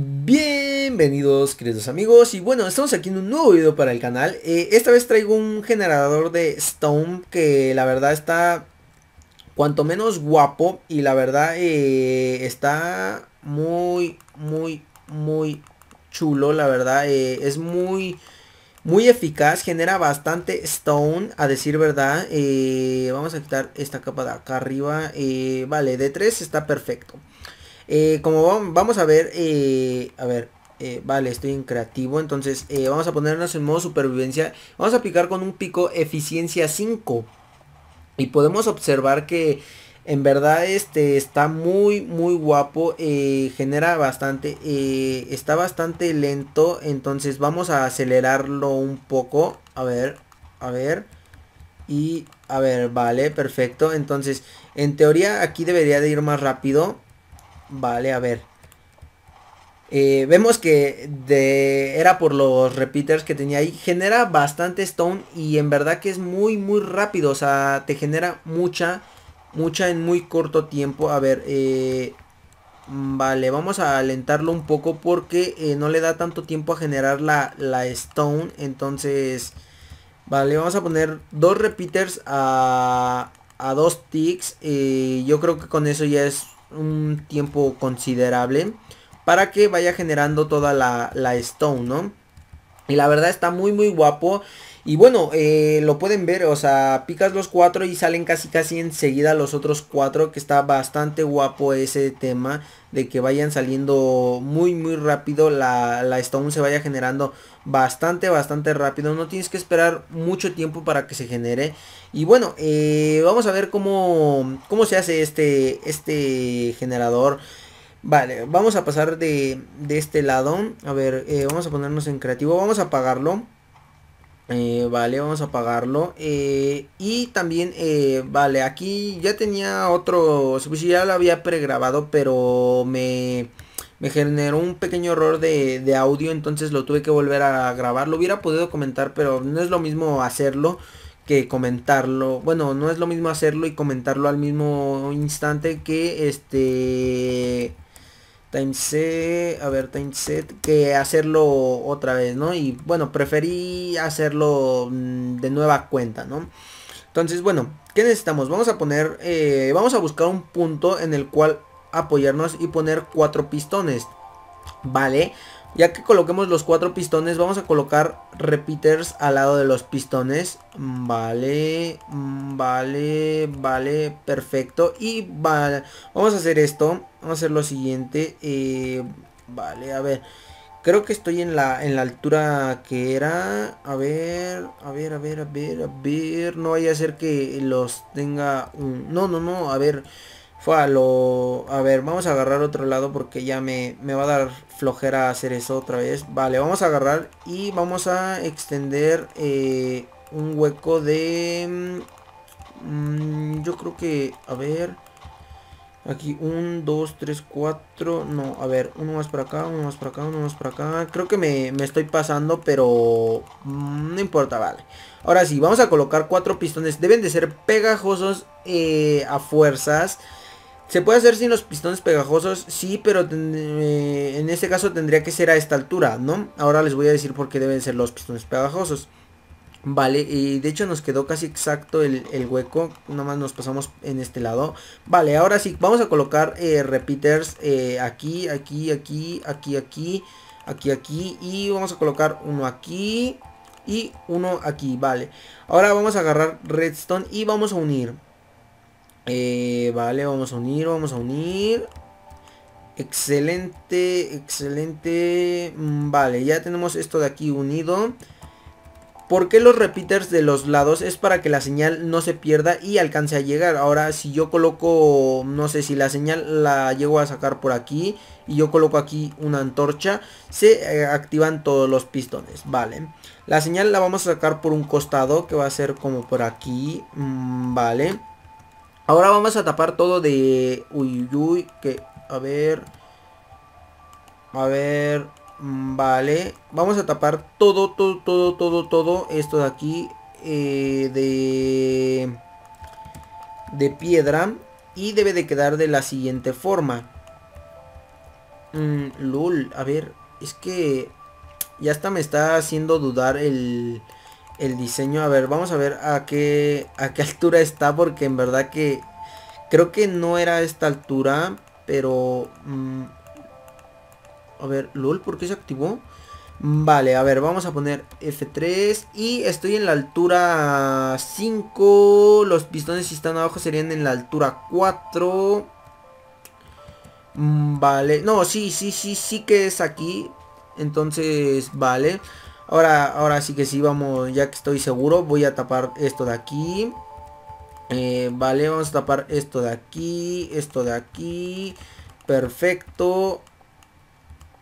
Bienvenidos queridos amigos y bueno estamos aquí en un nuevo video para el canal. Eh, Esta vez traigo un generador de Stone que la verdad está cuanto menos guapo y la verdad eh, está muy muy muy chulo la verdad eh, es muy muy eficaz genera bastante stone a decir verdad vamos a quitar esta capa de acá arriba vale de 3 está perfecto eh, como vamos a ver, eh, a ver, eh, vale, estoy en creativo, entonces vamos a ponernos en modo supervivencia. Vamos a picar con un pico eficiencia 5. Y podemos observar que en verdad este está muy muy guapo genera bastante está bastante lento. Entonces vamos a acelerarlo un poco. A ver a ver. Y a ver vale perfecto. Entonces en teoría aquí debería de ir más rápido Vale, a ver. Eh, vemos que de, era por los repeaters que tenía ahí. Genera bastante stone y en verdad que es muy muy rápido. O sea, te genera mucha, mucha en muy corto tiempo. A ver, eh, vale, vamos a alentarlo un poco porque eh, no le da tanto tiempo a generar la, la stone. Entonces, vale, vamos a poner dos repeaters a, a dos ticks. yo creo que con eso ya es un tiempo considerable para que vaya generando toda la, la stone, ¿no? Y la verdad está muy muy guapo. Y bueno, eh, lo pueden ver, o sea, picas los cuatro y salen casi casi enseguida los otros cuatro. Que está bastante guapo ese tema de que vayan saliendo muy muy rápido. La, la stone se vaya generando bastante bastante rápido. No tienes que esperar mucho tiempo para que se genere. Y bueno, eh, vamos a ver cómo, cómo se hace este, este generador. Vale, vamos a pasar de, de este lado. A ver, eh, vamos a ponernos en creativo. Vamos a apagarlo. Eh, vale, vamos a apagarlo. Eh, y también, vale, aquí ya tenía otro... Ya lo había pregrabado, pero me, me generó un pequeño error de, de audio. Entonces lo tuve que volver a grabar. Lo hubiera podido comentar, pero no es lo mismo hacerlo que comentarlo. Bueno, no es lo mismo hacerlo y comentarlo al mismo instante que este set, a ver, set que hacerlo otra vez, ¿no? Y bueno, preferí hacerlo mm, de nueva cuenta, ¿no? Entonces, bueno, ¿qué necesitamos? Vamos a poner, eh, vamos a buscar un punto en el cual apoyarnos y poner cuatro pistones, ¿vale? Ya que coloquemos los cuatro pistones, vamos a colocar repeaters al lado de los pistones. Vale, vale, vale, perfecto. Y vale, vamos a hacer esto. Vamos a hacer lo siguiente. Eh, vale, a ver. Creo que estoy en la, en la altura que era. A ver, a ver, a ver, a ver, a ver. No vaya a ser que los tenga un... No, no, no, a ver. Fue a lo... A ver, vamos a agarrar otro lado porque ya me, me va a dar flojera hacer eso otra vez. Vale, vamos a agarrar y vamos a extender eh, un hueco de... Mm, yo creo que... A ver... Aquí, 1, 2, 3, 4, no, a ver, uno más para acá, uno más para acá, uno más para acá. Creo que me, me estoy pasando, pero mm, no importa, vale. Ahora sí, vamos a colocar cuatro pistones. Deben de ser pegajosos eh, a fuerzas. ¿Se puede hacer sin los pistones pegajosos? Sí, pero eh, en este caso tendría que ser a esta altura, ¿no? Ahora les voy a decir por qué deben ser los pistones pegajosos. Vale, y de hecho nos quedó casi exacto el, hueco. Nada más nos pasamos en este lado. Vale, ahora sí, vamos a colocar eh, repeaters eh, aquí, aquí, aquí, aquí, aquí, aquí, aquí. Y vamos a colocar uno aquí y uno aquí, vale. Ahora vamos a agarrar redstone y vamos a unir. Eh, vale, vamos a unir, vamos a unir. Excelente, excelente. Mm, vale, ya tenemos esto de aquí unido. ¿Por qué los repeaters de los lados? Es para que la señal no se pierda y alcance a llegar. Ahora, si yo coloco, no sé, si la señal la llego a sacar por aquí y yo coloco aquí una antorcha, se eh, activan todos los pistones, ¿vale? La señal la vamos a sacar por un costado, que va a ser como por aquí, mm, ¿vale? Ahora vamos a tapar todo de... Uy, uy, que... A ver... A ver... Mm, vale. Vamos a tapar todo, todo, todo, todo, todo esto de aquí. Eh, de... De piedra. Y debe de quedar de la siguiente forma. Mm, lul, a ver, es que ya hasta me está haciendo dudar el, el diseño. A ver, vamos a ver a qué, a qué altura está porque en verdad que creo que no era esta altura, pero... Mm, a ver, lul, ¿por qué se activó? Vale, a ver, vamos a poner F3 y estoy en la altura 5, los pistones si están abajo serían en la altura 4. Mm, vale, no, sí, sí, sí, sí que es aquí, entonces, vale. Ahora, ahora sí que sí, vamos, ya que estoy seguro, voy a tapar esto de aquí. Eh, vale, vamos a tapar esto de aquí, esto de aquí. Perfecto.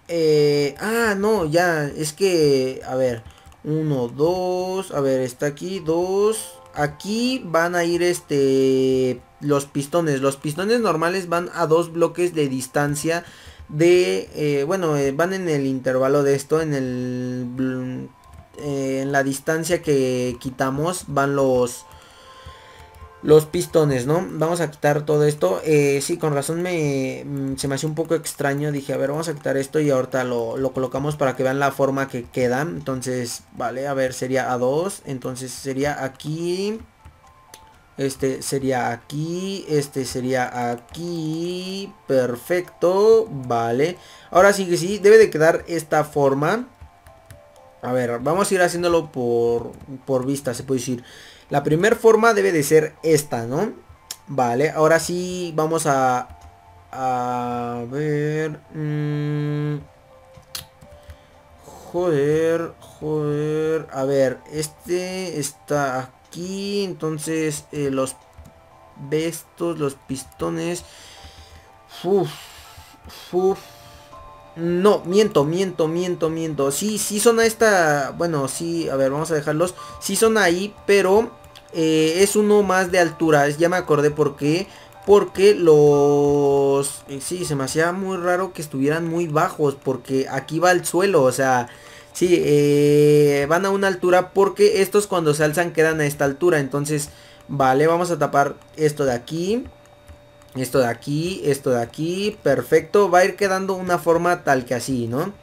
Eh, ah, no, ya, es que, a ver, uno, dos, a ver, está aquí, dos. Aquí van a ir este los pistones. Los pistones normales van a dos bloques de distancia de, eh, bueno, eh, van en el intervalo de esto, en el, en la distancia que quitamos van los los pistones, ¿no? Vamos a quitar todo esto. Eh, sí, con razón me, mm, se me hace un poco extraño. Dije, a ver, vamos a quitar esto y ahorita lo, lo, colocamos para que vean la forma que queda. Entonces, vale, a ver, sería A2. Entonces sería aquí. Este sería aquí. Este sería aquí. Perfecto. Vale. Ahora sí que sí, debe de quedar esta forma. A ver, vamos a ir haciéndolo por, por vista, se puede decir. La primera forma debe de ser esta, ¿no? Vale, ahora sí vamos a... A ver... Mmm, joder, joder. A ver, este está Entonces, eh, los vestos, los pistones. Uf, uf, no, miento, miento, miento, miento. Sí, sí son a esta... Bueno, sí, a ver, vamos a dejarlos. Sí son ahí, pero eh, es uno más de altura. Ya me acordé por qué. Porque los... Eh, sí, se me hacía muy raro que estuvieran muy bajos. Porque aquí va el suelo, o sea... Sí, eh, van a una altura porque estos cuando se alzan quedan a esta altura. Entonces, vale, vamos a tapar esto de aquí. Esto de aquí, esto de aquí, perfecto. Va a ir quedando una forma tal que así, ¿no?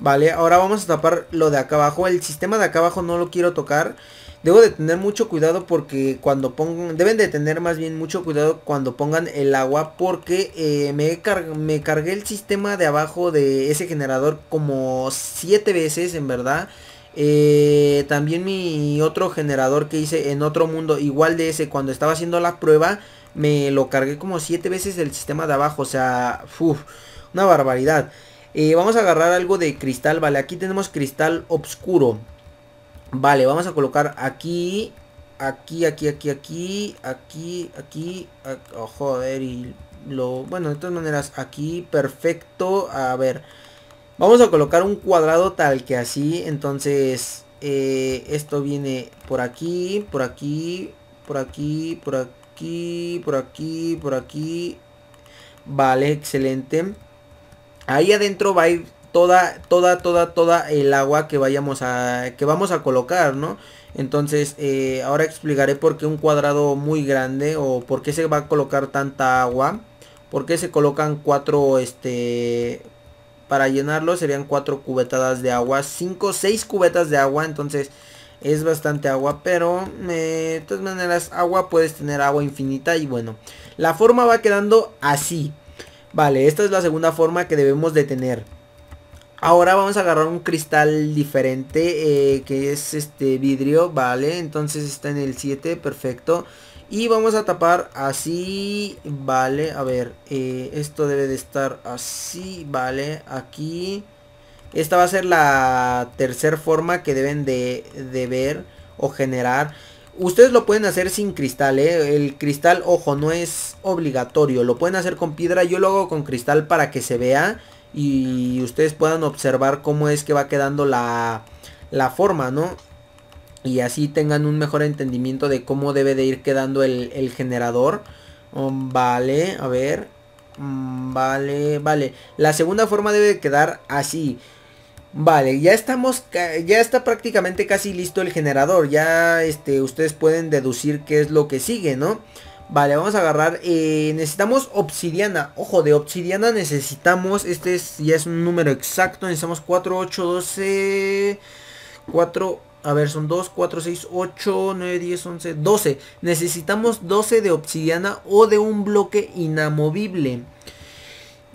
Vale, ahora vamos a tapar lo de acá abajo. El sistema de acá abajo no lo quiero tocar. Debo de tener mucho cuidado porque cuando pongan... Deben de tener más bien mucho cuidado cuando pongan el agua. Porque eh, me, me cargué el sistema de abajo de ese generador como 7 veces, en verdad. Eh, también mi otro generador que hice en otro mundo, igual de ese, cuando estaba haciendo la prueba me lo cargué como 7 veces del sistema de abajo. O sea, una barbaridad. Eh, vamos a agarrar algo de cristal, vale, aquí tenemos cristal oscuro. Vale, vamos a colocar aquí, aquí, aquí, aquí, aquí, aquí, aquí, oh, joder, y lo, bueno, de todas maneras, aquí, perfecto, a ver, vamos a colocar un cuadrado tal que así, entonces, eh, esto viene por aquí, por aquí, por aquí, por aquí, aquí, por aquí, por aquí. Vale, excelente. Ahí adentro va a ir toda, toda, toda, toda el agua que vayamos a, que vamos a colocar, ¿no? Entonces, eh, ahora explicaré por qué un cuadrado muy grande o por qué se va a colocar tanta agua. Por qué se colocan cuatro, este, para llenarlo serían cuatro cubetadas de agua, cinco, seis cubetas de agua. Entonces, es bastante agua, pero eh, de todas maneras agua puedes tener agua infinita y bueno, la forma va quedando así. Vale, esta es la segunda forma que debemos de tener. Ahora vamos a agarrar un cristal diferente eh, que es este vidrio, vale, entonces está en el 7, perfecto. Y vamos a tapar así, vale, a ver, eh, esto debe de estar así, vale, aquí. Esta va a ser la tercera forma que deben de, ver o generar. Ustedes lo pueden hacer sin cristal, ¿eh? El cristal, ojo, no es obligatorio. Lo pueden hacer con piedra. Yo lo hago con cristal para que se vea. Y ustedes puedan observar cómo es que va quedando la, la forma, ¿no? Y así tengan un mejor entendimiento de cómo debe de ir quedando el, generador. Um, vale, a ver. Um, vale, vale. La segunda forma debe quedar así. Vale, ya estamos, ya está prácticamente casi listo el generador. Ya este, ustedes pueden deducir qué es lo que sigue, ¿no? Vale, vamos a agarrar. Eh, necesitamos obsidiana. Ojo, de obsidiana necesitamos. Este es, ya es un número exacto. Necesitamos 4, 8, 12. 4. A ver, son 2, 4, 6, 8, 9, 10, 11, 12. Necesitamos 12 de obsidiana o de un bloque inamovible.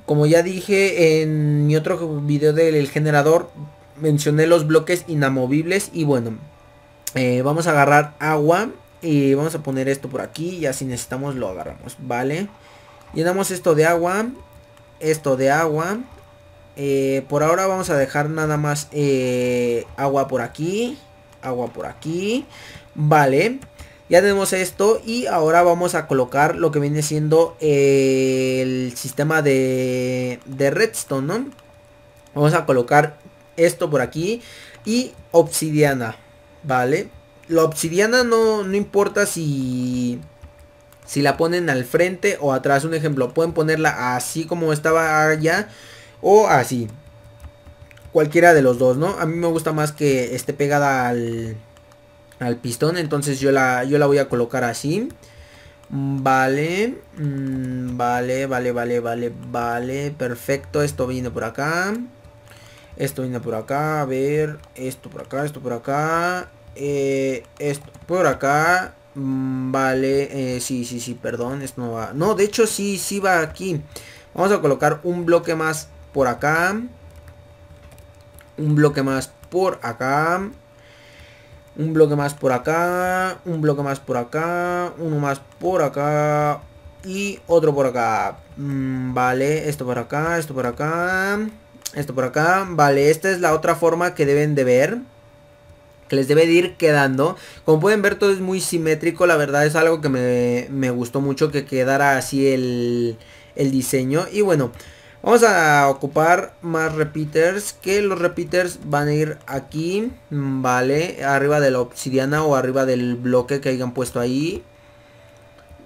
Como ya dije en mi otro video del generador, mencioné los bloques inamovibles. Y bueno, eh, vamos a agarrar agua. Y vamos a poner esto por aquí. Ya si necesitamos lo agarramos. Vale. Llenamos esto de agua. Esto de agua. Eh, por ahora vamos a dejar nada más eh, agua por aquí. Agua por aquí. Vale. Ya tenemos esto y ahora vamos a colocar lo que viene siendo el sistema de, de redstone. Vamos a colocar esto por aquí y obsidiana, ¿vale? La obsidiana no, no importa si, si la ponen al frente o atrás. Un ejemplo, pueden ponerla así como estaba allá o así. Cualquiera de los dos, ¿no? A mí me gusta más que esté pegada al, al pistón. Entonces yo la, yo la voy a colocar así. Vale. Mm, vale, vale, vale, vale, vale. Perfecto. Esto viene por acá. Esto viene por acá. A ver. Esto por acá, esto por acá. Eh, esto por acá. Mm, vale, eh, sí, sí, sí, perdón, esto no va. No, de hecho sí, sí va aquí. Vamos a colocar un bloque más por acá. Un bloque más por acá. Un bloque más por acá. Un bloque más por acá. Uno más por acá. Y otro por acá. Mm, vale, esto por acá, esto por acá. Esto por acá. Vale, esta es la otra forma que deben de ver que les debe de ir quedando. Como pueden ver todo es muy simétrico, la verdad es algo que me, gustó mucho que quedara así el, el, diseño. Y bueno, vamos a ocupar más repeaters, que los repeaters van a ir aquí, vale, arriba de la obsidiana o arriba del bloque que hayan puesto ahí.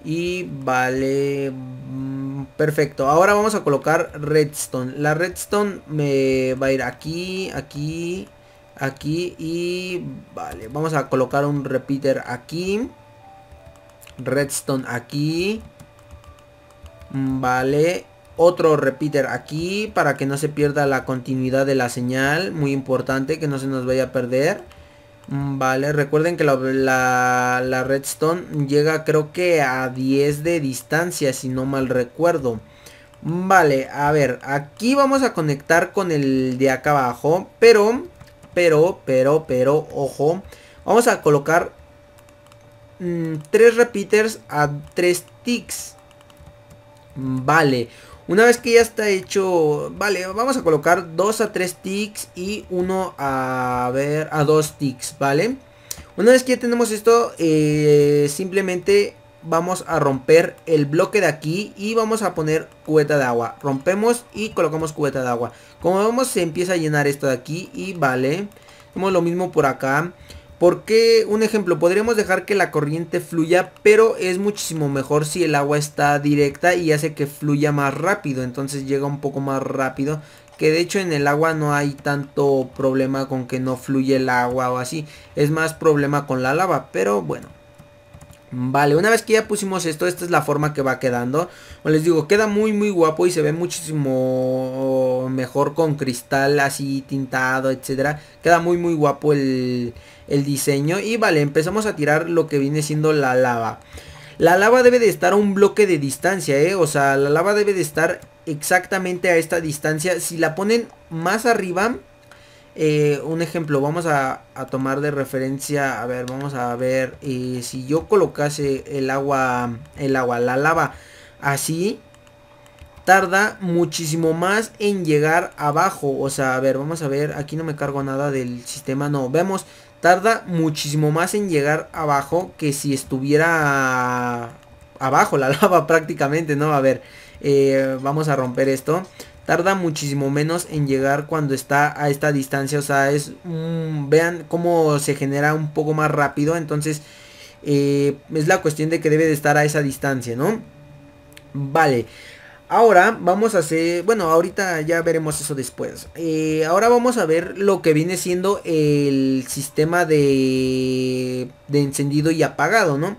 Y vale, mm, perfecto. Ahora vamos a colocar redstone. La redstone me va a ir aquí, aquí aquí y vale vamos a colocar un repeater aquí. Redstone aquí. Vale otro repeater aquí para que no se pierda la continuidad de la señal. Muy importante que no se nos vaya a perder. Vale recuerden que la, la, redstone llega creo que a 10 de distancia si no mal recuerdo. Vale a ver aquí vamos a conectar con el de acá abajo pero pero, pero, pero, ojo. Vamos a colocar mm, tres repeaters a tres ticks. Vale. Una vez que ya está hecho, vale, vamos a colocar dos a tres ticks y uno a ver a dos ticks, ¿vale? Una vez que ya tenemos esto, eh, simplemente vamos a romper el bloque de aquí y vamos a poner cubeta de agua. Rompemos y colocamos cubeta de agua. Como vemos se empieza a llenar esto de aquí y vale. Hacemos lo mismo por acá. Porque, un ejemplo, podríamos dejar que la corriente fluya, pero es muchísimo mejor si el agua está directa y hace que fluya más rápido. Entonces llega un poco más rápido. Que de hecho en el agua no hay tanto problema con que no fluye el agua o así. Es más problema con la lava, pero bueno. Vale, una vez que ya pusimos esto, esta es la forma que va quedando. Como les digo, queda muy muy guapo y se ve muchísimo mejor con cristal así tintado, etcétera. Queda muy muy guapo el, el diseño. Y vale, empezamos a tirar lo que viene siendo la lava. La lava debe de estar a un bloque de distancia, ¿eh? O sea, la lava debe de estar exactamente a esta distancia. Si la ponen más arriba, eh, un ejemplo, vamos a, tomar de referencia, a ver, vamos a ver, si yo colocase el agua, el agua, la lava así, tarda muchísimo más en llegar abajo, o sea, a ver, vamos a ver, aquí no me cargo nada del sistema, no, vemos, tarda muchísimo más en llegar abajo que si estuviera abajo la lava prácticamente, ¿no? A ver, eh, vamos a romper esto tarda muchísimo menos en llegar cuando está a esta distancia. O sea, es vean cómo se genera un poco más rápido. Entonces, eh, es la cuestión de que debe de estar a esa distancia, ¿no? Vale. Ahora vamos a hacer, bueno, ahorita ya veremos eso después. Eh, ahora vamos a ver lo que viene siendo el sistema de, de encendido y apagado, ¿no?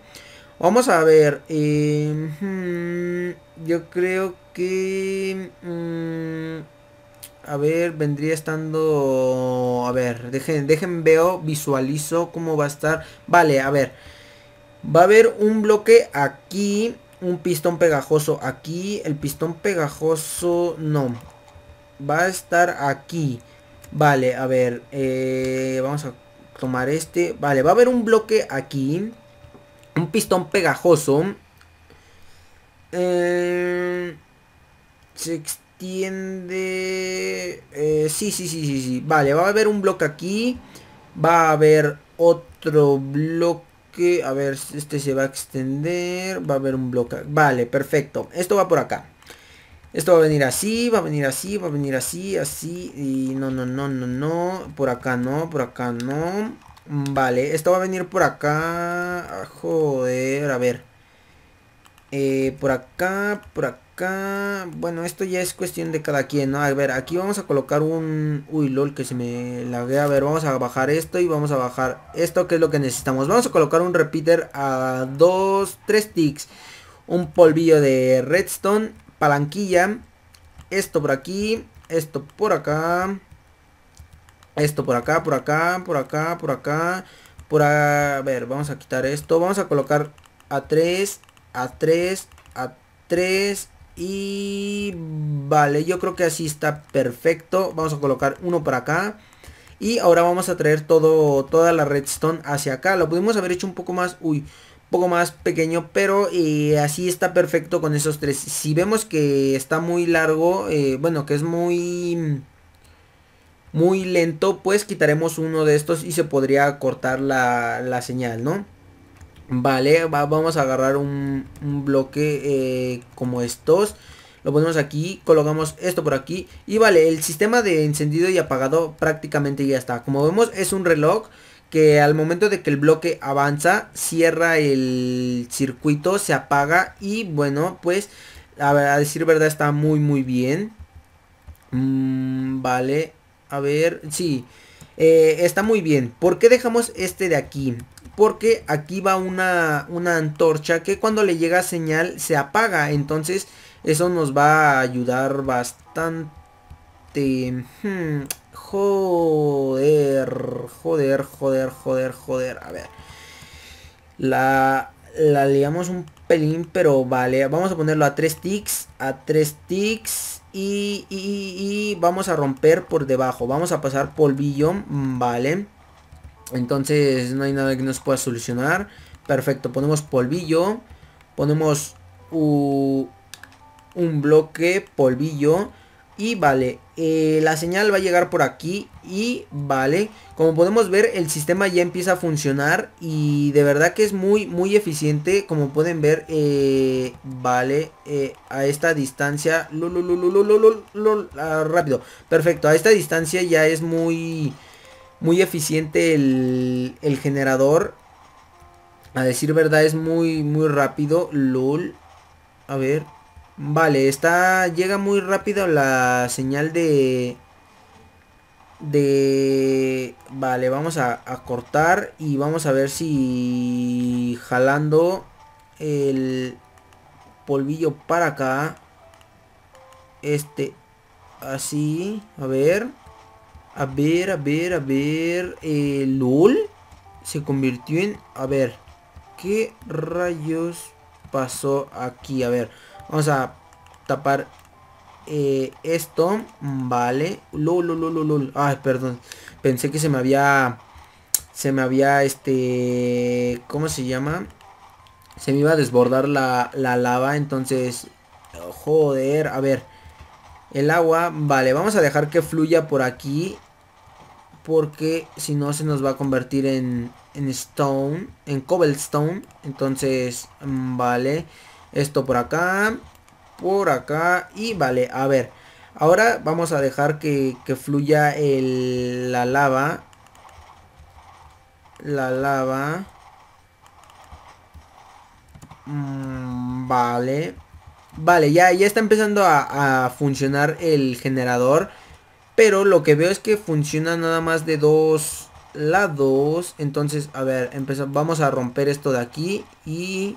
Vamos a ver. Eh, yo creo que... Mm, a ver, vendría estando... A ver, dejen, dejen veo, visualizo cómo va a estar. Vale, a ver. Va a haber un bloque aquí. Un pistón pegajoso aquí. El pistón pegajoso... No. Va a estar aquí. Vale, a ver. Eh, vamos a tomar este. Vale, va a haber un bloque aquí. Un pistón pegajoso. Eh, se extiende... Eh, sí, sí, sí, sí, sí. Vale, va a haber un bloque aquí. Va a haber otro bloque. A ver, este se va a extender. Va a haber un bloque. Vale, perfecto. Esto va por acá. Esto va a venir así, va a venir así, va a venir así, así. Y no, no, no, no, no. Por acá no, por acá no. Vale, esto va a venir por acá. Ah, joder, a ver. Eh, por acá, por acá. Bueno, esto ya es cuestión de cada quien, ¿no? A ver, aquí vamos a colocar un... Uy, lol, que se me lague. A ver, vamos a bajar esto y vamos a bajar esto, que es lo que necesitamos. Vamos a colocar un repeater a 2, 3 ticks. Un polvillo de redstone palanquilla. Esto por aquí. Esto por acá. Esto por acá, por acá, por acá, por acá. Por a, a ver, vamos a quitar esto. Vamos a colocar a 3, a 3, a 3. Y vale, yo creo que así está perfecto. Vamos a colocar uno por acá. Y ahora vamos a traer todo, toda la redstone hacia acá. Lo pudimos haber hecho un poco más... Uy, poco más pequeño, pero eh, así está perfecto con esos tres. Si vemos que está muy largo, eh, bueno, que es muy muy lento, pues quitaremos uno de estos y se podría cortar la, la señal, ¿no? Vale, vamos a agarrar un, bloque eh, como estos. Lo ponemos aquí, colocamos esto por aquí. Y vale, el sistema de encendido y apagado prácticamente ya está. Como vemos es un reloj que al momento de que el bloque avanza, cierra el circuito, se apaga y bueno, pues a, decir verdad está muy muy bien. Mm, vale, a ver, sí, eh, está muy bien. ¿Por qué dejamos este de aquí? Porque aquí va una, una antorcha que cuando le llega señal se apaga. Entonces eso nos va a ayudar bastante. Hmm, Joder, joder, joder, joder, joder. A ver. La, la liamos un pelín, pero vale. Vamos a ponerlo a 3 ticks, a 3 ticks. Y, y, y, vamos a romper por debajo. Vamos a pasar polvillo, vale. Entonces no hay nada que nos pueda solucionar. Perfecto, ponemos polvillo. Ponemos un bloque, polvillo. Y vale, eh, la señal va a llegar por aquí y vale, como podemos ver el sistema ya empieza a funcionar y de verdad que es muy muy eficiente como pueden ver, eh, vale, eh, a esta distancia, rápido, perfecto, a esta distancia ya es muy muy eficiente el, el generador, a decir verdad es muy muy rápido, lol, a ver, Vale, está. Llega muy rápido la señal de. De. Vale, vamos a, cortar. Y vamos a ver si. Jalando el polvillo para acá. Este. Así. A ver. A ver, a ver, a ver. El LOL. Se convirtió en. A ver. ¿Qué rayos pasó aquí? A ver. Vamos a tapar eh, esto. Vale. Lul, Ay, perdón. Pensé que se me había... Se me había, este... ¿Cómo se llama? Se me iba a desbordar la, la lava. Entonces... Joder. A ver. El agua. Vale, vamos a dejar que fluya por aquí. Porque si no se nos va a convertir en, en stone. En cobblestone. Entonces, mm, vale. Esto por acá. Por acá. Y vale, a ver. Ahora vamos a dejar que, fluya el, la lava. La lava. Mm, vale. Vale, ya, ya está empezando a, funcionar el generador. Pero lo que veo es que funciona nada más de dos lados. Entonces, a ver, empezamos, vamos a romper esto de aquí. Y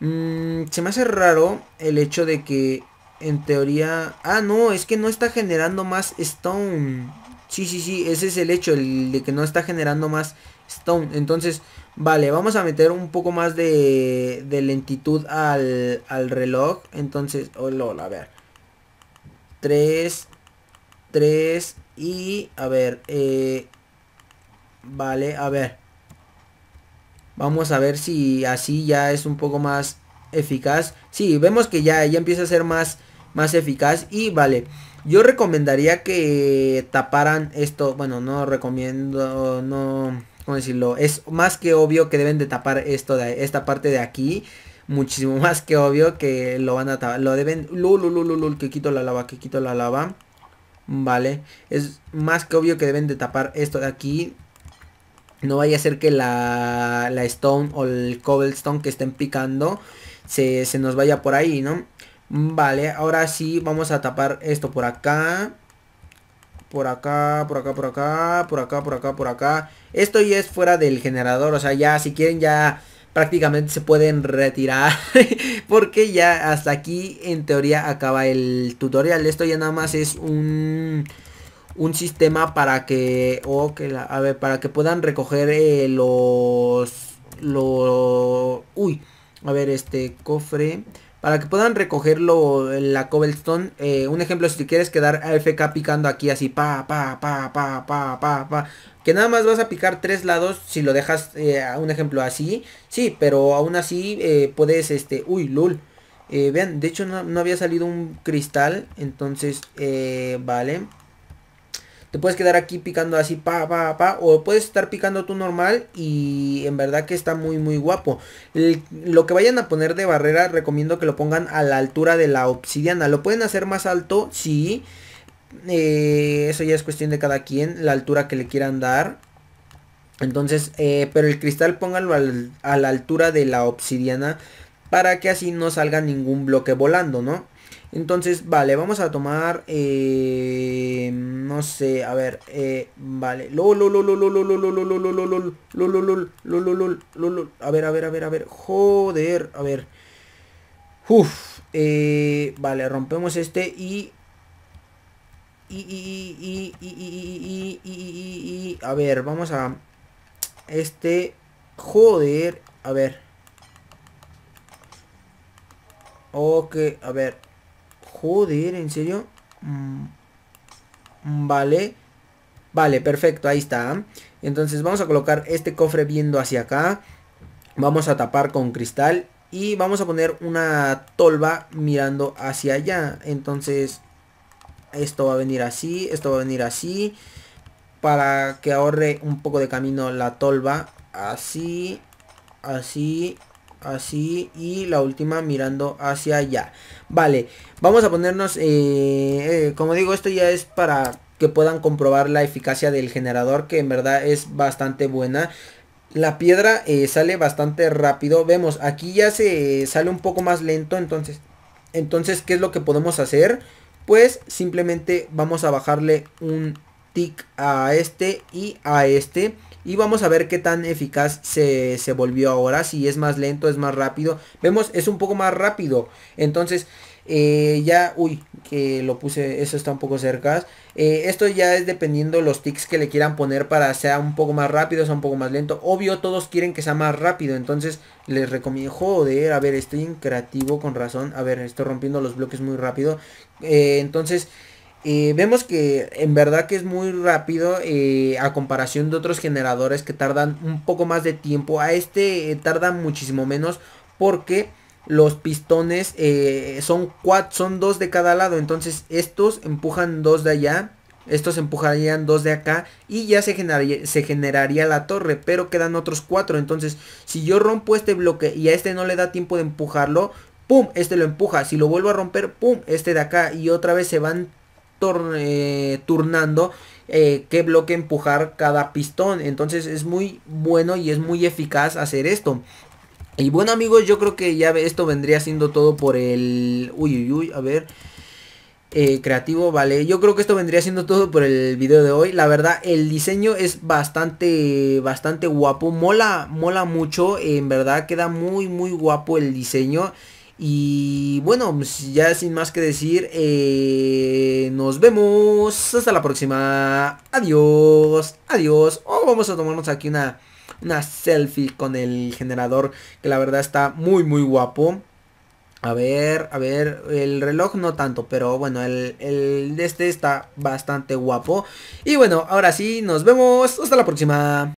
Mm, se me hace raro el hecho de que en teoría... Ah, no, es que no está generando más stone. Sí, sí, sí, ese es el hecho, el de que no está generando más stone. Entonces, vale, vamos a meter un poco más de, lentitud al, al reloj. Entonces, oh, lol, a ver. 3, 3 y, a ver, eh, vale, a ver. Vamos a ver si así ya es un poco más eficaz. Sí, vemos que ya, ya empieza a ser más, más eficaz. Y vale, yo recomendaría que taparan esto. Bueno, no recomiendo, no, ¿cómo decirlo? Es más que obvio que deben de tapar esto de esta parte de aquí. Muchísimo más que obvio que lo van a tapar. Lo deben... Lulululul, que quito la lava, que quito la lava. Vale. Es más que obvio que deben de tapar esto de aquí. No vaya a ser que la, la stone o el cobblestone que estén picando se, se nos vaya por ahí, ¿no? Vale, ahora sí vamos a tapar esto por acá. Por acá, por acá, por acá, por acá, por acá, por acá. Esto ya es fuera del generador, o sea, ya si quieren ya prácticamente se pueden retirar. porque ya hasta aquí en teoría acaba el tutorial. Esto ya nada más es un un sistema para que que la, a ver para que puedan recoger eh, los lo uy a ver este cofre para que puedan recogerlo la cobblestone eh, un ejemplo si quieres quedar AFK picando aquí así pa pa pa pa pa pa pa que nada más vas a picar tres lados si lo dejas eh, un ejemplo así sí pero aún así puedes este uy lul vean de hecho no, no, había salido un cristal entonces vale te puedes quedar aquí picando así pa pa pa o puedes estar picando tú normal y en verdad que está muy muy guapo. Lo que vayan a poner de barrera recomiendo que lo pongan a la altura de la obsidiana. Lo pueden hacer más alto sí. Eh, eso ya es cuestión de cada quien la altura que le quieran dar. Entonces eh, pero el cristal pónganlo a la altura de la obsidiana para que así no salga ningún bloque volando no entonces, vale, vamos a tomar, eh, no sé, a ver, eh, vale, a ver, a ver, a ver, a ver, joder, a ver, uff, eh, vale, rompemos este y y, y, y, y, y, y, y, a ver, vamos a este, joder, a ver. Ok, a ver, Joder, ¿en serio? Mm, vale. Vale, perfecto, ahí está. Entonces vamos a colocar este cofre viendo hacia acá. Vamos a tapar con cristal. Y vamos a poner una tolva mirando hacia allá. Entonces esto va a venir así, esto va a venir así. Para que ahorre un poco de camino la tolva. Así, así así y la última mirando hacia allá. Vale vamos a ponernos eh, eh, como digo esto ya es para que puedan comprobar la eficacia del generador que en verdad es bastante buena. La piedra eh, sale bastante rápido. Vemos aquí ya se sale un poco más lento entonces entonces qué es lo que podemos hacer pues simplemente vamos a bajarle un tic a este y a este y vamos a ver qué tan eficaz se, volvió ahora. Si es más lento, es más rápido. Vemos, es un poco más rápido. Entonces, eh, ya, uy, que lo puse, eso está un poco cerca. Eh, esto ya es dependiendo los tics que le quieran poner para sea un poco más rápido, sea un poco más lento. Obvio, todos quieren que sea más rápido. Entonces, les recomiendo, joder, a ver, estoy en creativo con razón. A ver, estoy rompiendo los bloques muy rápido. Eh, entonces... Eh, vemos que en verdad que es muy rápido eh, a comparación de otros generadores que tardan un poco más de tiempo. A este eh, tarda muchísimo menos porque los pistones son cuatro, son dos de cada lado. Entonces estos empujan dos de allá. Estos empujarían dos de acá y ya se generaría, se generaría la torre, pero quedan otros cuatro. Entonces, si yo rompo este bloque y a este no le da tiempo de empujarlo, ¡pum! Este lo empuja. Si lo vuelvo a romper, ¡pum! Este de acá y otra vez se van eh, turnando eh, qué bloque empujar cada pistón. Entonces es muy bueno y es muy eficaz hacer esto. Y bueno amigos, yo creo que ya esto vendría siendo todo por el... Uy, uy, uy, a ver. eh, creativo, vale. Yo creo que esto vendría siendo todo por el video de hoy. La verdad, el diseño es bastante, bastante guapo. Mola, mola mucho. En verdad, queda muy, muy guapo el diseño. Y bueno, ya sin más que decir, eh, nos vemos. Hasta la próxima. Adiós. Adiós. Oh, vamos a tomarnos aquí una, una selfie con el generador. Que la verdad está muy, muy guapo. A ver, a ver, el reloj no tanto, pero bueno, el, el de este está bastante guapo. Y bueno, ahora sí, nos vemos. Hasta la próxima.